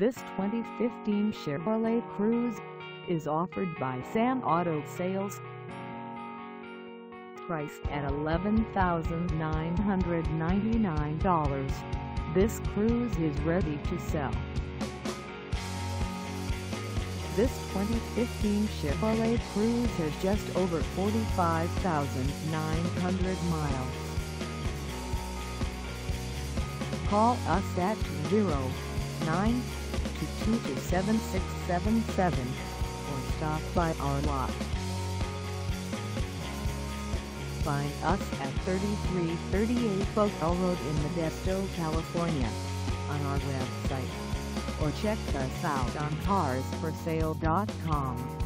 This 2015 Chevrolet Cruze is offered by Sam Auto Sales. Priced at $11,999, this Cruze is ready to sell. This 2015 Chevrolet Cruze has just over 45,900 miles. Call us at 0-922-7677 or stop by our lot. Find us at 3338 Oakdale Road in Modesto, California on our website or check us out on carsforsale.com.